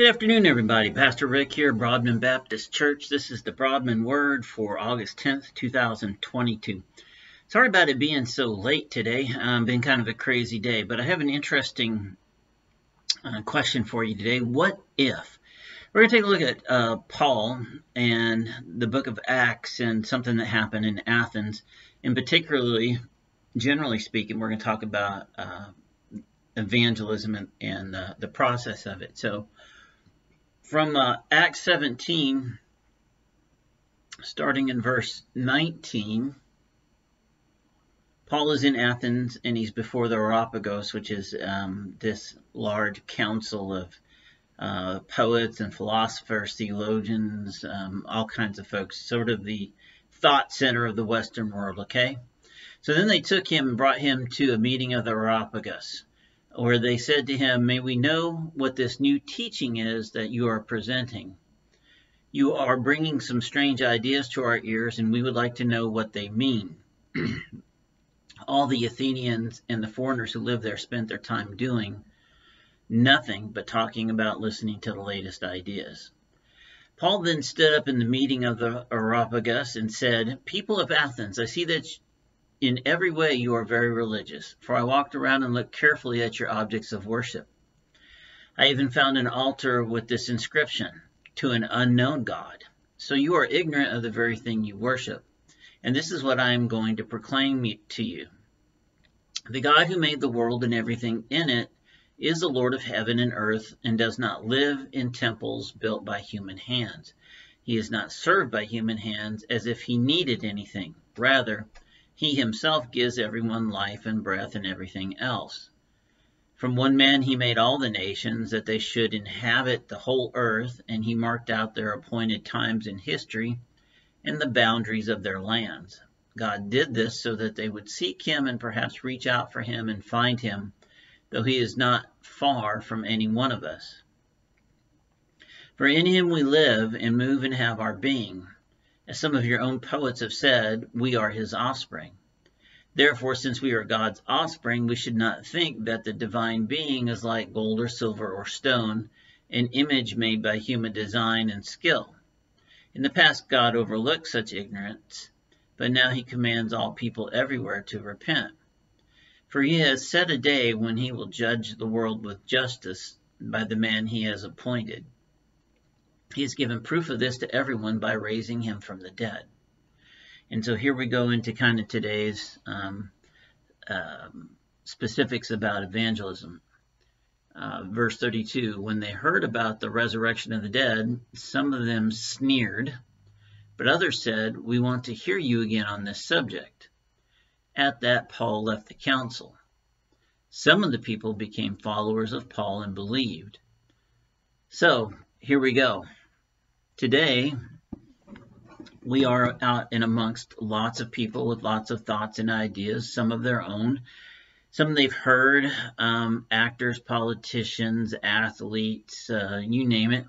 Good afternoon, everybody. Pastor Rick here, Broadman Baptist Church. This is the Broadman Word for August 10th, 2022. Sorry about it being so late today. Um, been kind of a crazy day, but I have an interesting uh, question for you today. What if? We're going to take a look at uh, Paul and the book of Acts and something that happened in Athens. And particularly, generally speaking, we're going to talk about uh, evangelism and, and uh, the process of it. So, from uh, Acts 17, starting in verse 19, Paul is in Athens and he's before the Areopagus, which is um, this large council of uh, poets and philosophers, theologians, um, all kinds of folks, sort of the thought center of the Western world, okay? So then they took him and brought him to a meeting of the Areopagus where they said to him, May we know what this new teaching is that you are presenting. You are bringing some strange ideas to our ears, and we would like to know what they mean. All the Athenians and the foreigners who live there spent their time doing nothing but talking about listening to the latest ideas. Paul then stood up in the meeting of the Areopagus and said, People of Athens, I see that in every way you are very religious, for I walked around and looked carefully at your objects of worship. I even found an altar with this inscription, To an unknown God. So you are ignorant of the very thing you worship. And this is what I am going to proclaim to you. The God who made the world and everything in it is the Lord of heaven and earth and does not live in temples built by human hands. He is not served by human hands as if he needed anything. Rather, he himself gives everyone life and breath and everything else. From one man he made all the nations that they should inhabit the whole earth, and he marked out their appointed times in history and the boundaries of their lands. God did this so that they would seek him and perhaps reach out for him and find him, though he is not far from any one of us. For in him we live and move and have our being. As some of your own poets have said, we are his offspring. Therefore, since we are God's offspring, we should not think that the divine being is like gold or silver or stone, an image made by human design and skill. In the past, God overlooked such ignorance, but now he commands all people everywhere to repent. For he has set a day when he will judge the world with justice by the man he has appointed. He has given proof of this to everyone by raising him from the dead. And so here we go into kind of today's um, um, specifics about evangelism. Uh, verse 32 When they heard about the resurrection of the dead, some of them sneered, but others said, We want to hear you again on this subject. At that, Paul left the council. Some of the people became followers of Paul and believed. So, here we go. Today, we are out and amongst lots of people with lots of thoughts and ideas, some of their own, some they've heard, um, actors, politicians, athletes, uh, you name it,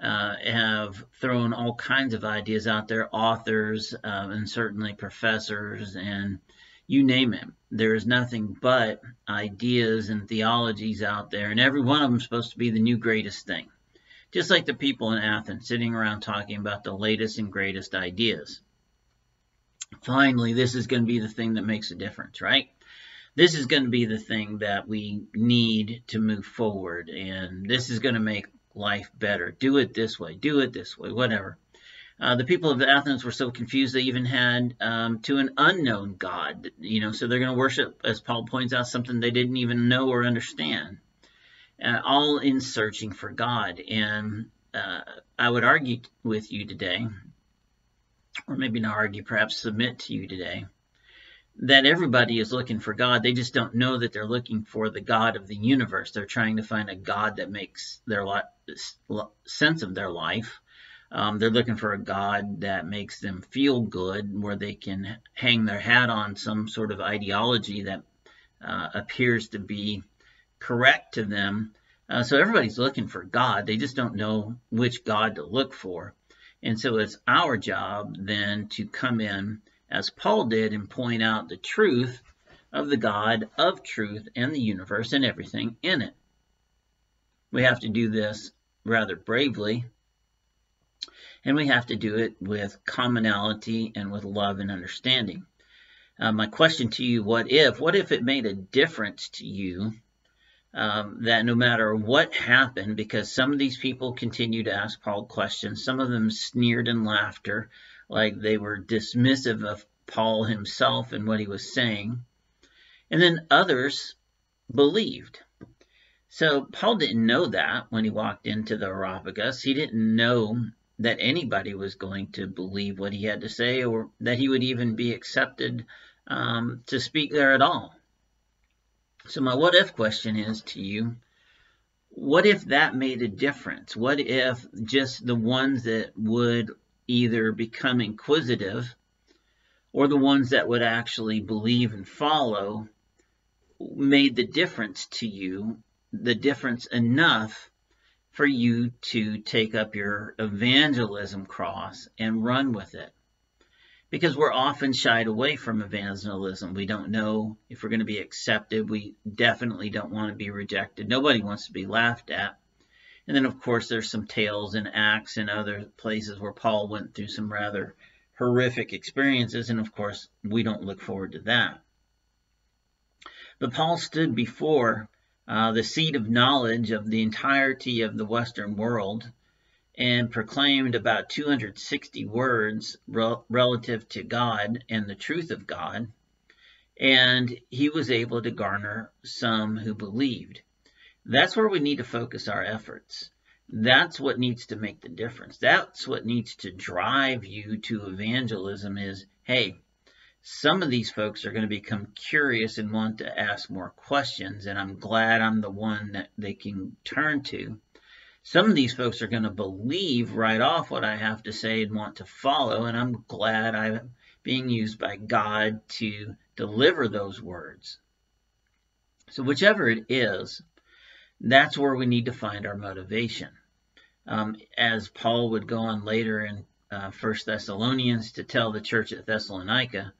uh, have thrown all kinds of ideas out there, authors, uh, and certainly professors, and you name it. There is nothing but ideas and theologies out there, and every one of them is supposed to be the new greatest thing just like the people in Athens sitting around talking about the latest and greatest ideas. Finally, this is going to be the thing that makes a difference, right? This is going to be the thing that we need to move forward, and this is going to make life better. Do it this way, do it this way, whatever. Uh, the people of Athens were so confused they even had um, to an unknown God, you know, so they're going to worship, as Paul points out, something they didn't even know or understand uh, all in searching for God. And uh, I would argue with you today, or maybe not argue, perhaps submit to you today, that everybody is looking for God. They just don't know that they're looking for the God of the universe. They're trying to find a God that makes their li- sense of their life. Um, they're looking for a God that makes them feel good, where they can hang their hat on some sort of ideology that uh, appears to be correct to them. Uh, so everybody's looking for God. They just don't know which God to look for. And so it's our job then to come in, as Paul did, and point out the truth of the God of truth and the universe and everything in it. We have to do this rather bravely. And we have to do it with commonality and with love and understanding. Uh, my question to you, what if? What if it made a difference to you um, that no matter what happened, because some of these people continued to ask Paul questions, some of them sneered in laughter, like they were dismissive of Paul himself and what he was saying. And then others believed. So Paul didn't know that when he walked into the Areopagus. He didn't know that anybody was going to believe what he had to say or that he would even be accepted um, to speak there at all. So my what if question is to you, what if that made a difference? What if just the ones that would either become inquisitive or the ones that would actually believe and follow made the difference to you, the difference enough for you to take up your evangelism cross and run with it. Because we're often shied away from evangelism. We don't know if we're going to be accepted. We definitely don't want to be rejected. Nobody wants to be laughed at. And then, of course, there's some tales in Acts and other places where Paul went through some rather horrific experiences. And of course, we don't look forward to that. But Paul stood before uh, the seat of knowledge of the entirety of the Western world and proclaimed about 260 words rel relative to God and the truth of God. And he was able to garner some who believed. That's where we need to focus our efforts. That's what needs to make the difference. That's what needs to drive you to evangelism is, hey, some of these folks are going to become curious and want to ask more questions, and I'm glad I'm the one that they can turn to. Some of these folks are going to believe right off what I have to say and want to follow, and I'm glad I'm being used by God to deliver those words. So, whichever it is, that's where we need to find our motivation. Um, as Paul would go on later in uh, 1 Thessalonians to tell the church at Thessalonica,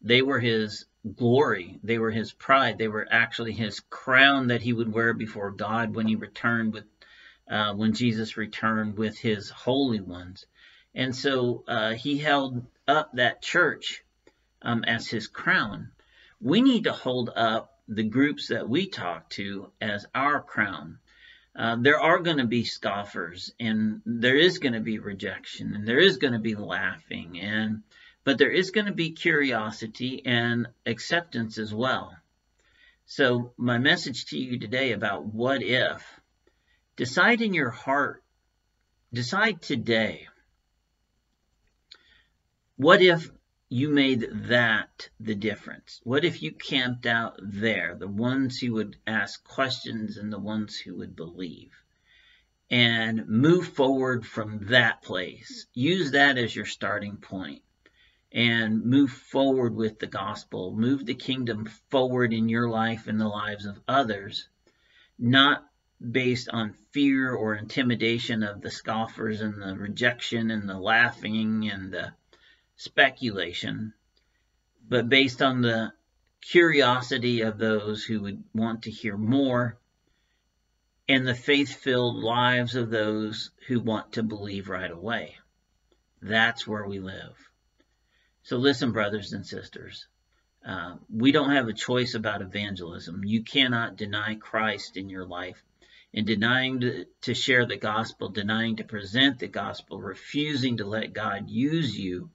they were his glory. They were his pride. They were actually his crown that he would wear before God when he returned with, uh, when Jesus returned with his holy ones. And so uh, he held up that church um, as his crown. We need to hold up the groups that we talk to as our crown. Uh, there are going to be scoffers, and there is going to be rejection, and there is going to be laughing, and but there is going to be curiosity and acceptance as well. So, my message to you today about what if, decide in your heart, decide today, what if you made that the difference? What if you camped out there, the ones who would ask questions and the ones who would believe? And move forward from that place. Use that as your starting point and move forward with the gospel, move the kingdom forward in your life and the lives of others, not based on fear or intimidation of the scoffers and the rejection and the laughing and the speculation, but based on the curiosity of those who would want to hear more and the faith filled lives of those who want to believe right away. That's where we live. So listen, brothers and sisters, uh, we don't have a choice about evangelism. You cannot deny Christ in your life. In denying to, to share the gospel, denying to present the gospel, refusing to let God use you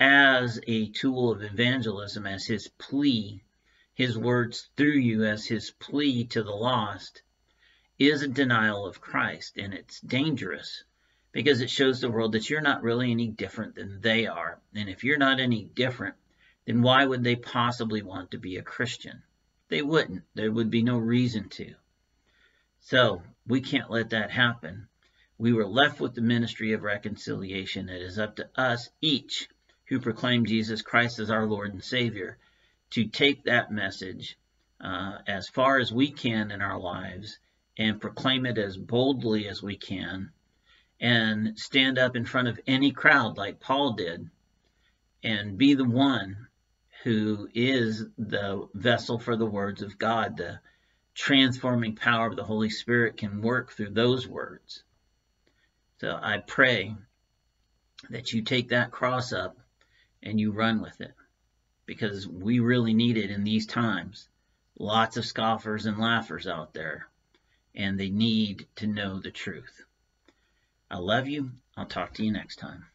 as a tool of evangelism, as his plea, his words through you as his plea to the lost, is a denial of Christ, and it's dangerous because it shows the world that you're not really any different than they are. And if you're not any different, then why would they possibly want to be a Christian? They wouldn't. There would be no reason to. So we can't let that happen. We were left with the ministry of reconciliation. It is up to us each who proclaim Jesus Christ as our Lord and Savior to take that message uh, as far as we can in our lives and proclaim it as boldly as we can and stand up in front of any crowd like Paul did and be the one who is the vessel for the words of God. The transforming power of the Holy Spirit can work through those words. So I pray that you take that cross up and you run with it because we really need it in these times. Lots of scoffers and laughers out there, and they need to know the truth. I love you. I'll talk to you next time.